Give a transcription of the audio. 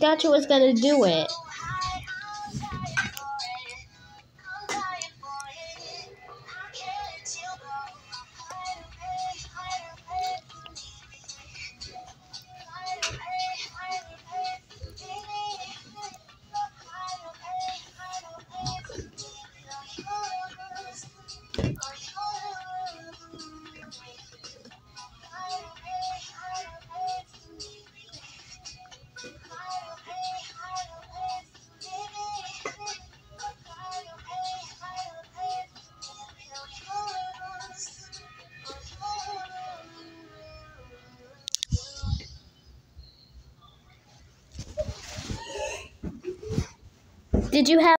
Pikachu was gonna do it. Did you have